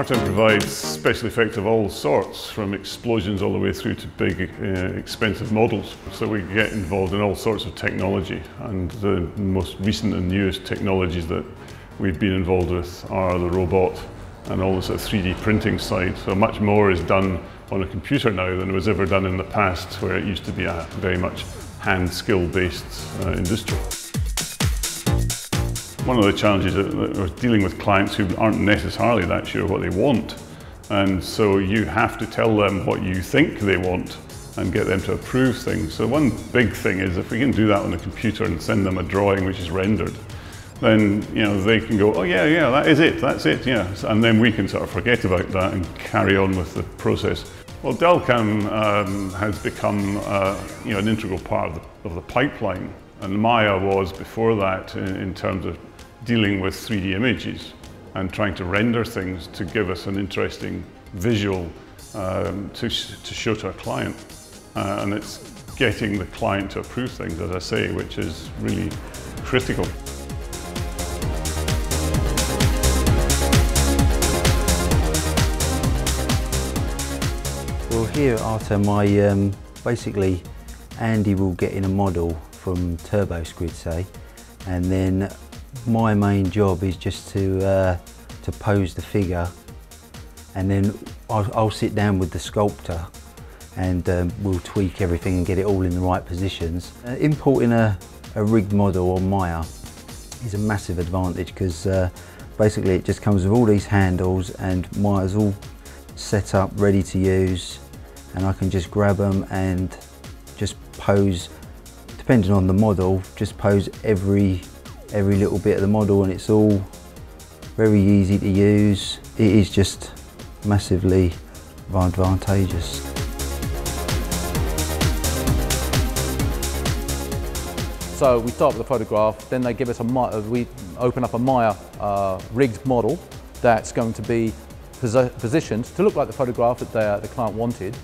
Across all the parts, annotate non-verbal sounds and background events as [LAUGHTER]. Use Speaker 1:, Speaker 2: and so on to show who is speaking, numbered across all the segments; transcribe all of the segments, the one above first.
Speaker 1: Artem provides special effects of all sorts, from explosions all the way through to big, uh, expensive models. So we get involved in all sorts of technology, and the most recent and newest technologies that we've been involved with are the robot and all the sort of 3D printing side. So much more is done on a computer now than was ever done in the past, where it used to be a very much hand skill based uh, industry. One of the challenges is dealing with clients who aren't necessarily that sure what they want. And so you have to tell them what you think they want and get them to approve things. So one big thing is if we can do that on the computer and send them a drawing which is rendered, then you know they can go, oh yeah, yeah, that is it, that's it, yeah. And then we can sort of forget about that and carry on with the process. Well, Delcam um, has become uh, you know, an integral part of the, of the pipeline, and Maya was before that in, in terms of dealing with 3D images and trying to render things to give us an interesting visual um, to, to show to a client. Uh, and it's getting the client to approve things, as I say, which is really critical.
Speaker 2: Well, here at Artem, I um, basically Andy will get in a model from TurboSquid, say, and then my main job is just to uh, to pose the figure. And then I'll, I'll, sit down with the sculptor and um, we'll tweak everything and get it all in the right positions. Uh, importing a, a rigged model on Maya is a massive advantage because uh, basically it just comes with all these handles and Maya's all set up, ready to use. And I can just grab them and just pose, depending on the model, just pose every every little bit of the model and it's all very easy to use. It is just massively advantageous.
Speaker 3: So we start with a photograph, then they give us a, uh, we open up a Maya uh, rigged model that's going to be posi positioned to look like the photograph that the, the client wanted.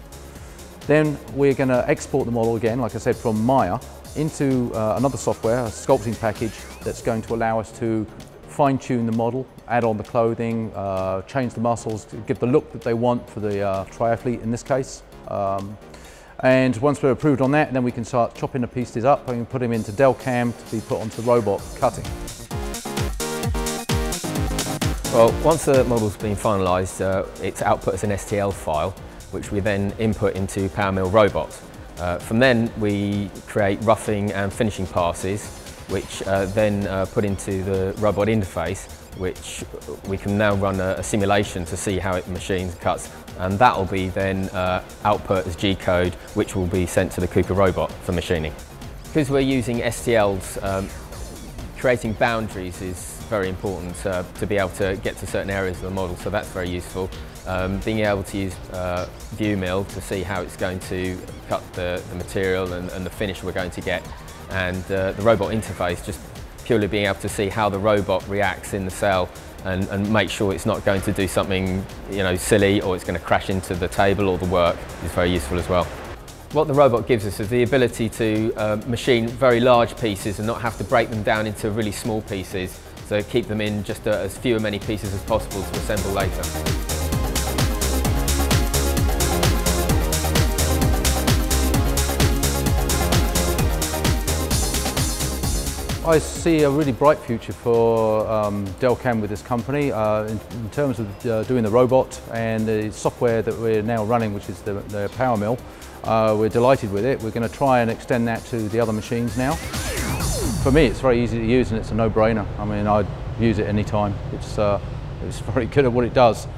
Speaker 3: Then we're going to export the model again, like I said, from Maya into uh, another software, a sculpting package that's going to allow us to fine tune the model, add on the clothing, uh, change the muscles, give the look that they want for the uh, triathlete in this case. Um, and once we're approved on that, then we can start chopping the pieces up and put them into Delcam to be put onto robot cutting.
Speaker 4: Well, once the model's been finalised, uh, it's output as an STL file, which we then input into PowerMill Robot. Uh, from then we create roughing and finishing passes which uh, then uh, put into the robot interface which we can now run a, a, simulation to see how it machines cuts and that will be then uh, output as G-code which will be sent to the KUKA robot for machining. Because we're using STLs, um, creating boundaries is very important uh, to be able to get to certain areas of the model so that's very useful. Um, being able to use uh, ViewMill to see how it's going to cut the, the material and, and, the finish we're going to get and uh, the robot interface just purely being able to see how the robot reacts in the cell and, and, make sure it's not going to do something you know silly or it's going to crash into the table or the work is very useful as well. What the robot gives us is the ability to uh, machine very large pieces and not have to break them down into really small pieces so keep them in just uh, as few or many pieces as possible to assemble later.
Speaker 3: I see a really bright future for um, Delcam with this company uh, in, in, terms of uh, doing the robot and the software that we're now running, which is the, the PowerMill. Uh, we're delighted with it. We're going to try and extend that to the other machines now. For me, it's very easy to use and it's a no-brainer. I mean, I'd use it anytime. It's, uh, it's [LAUGHS] very good at what it does.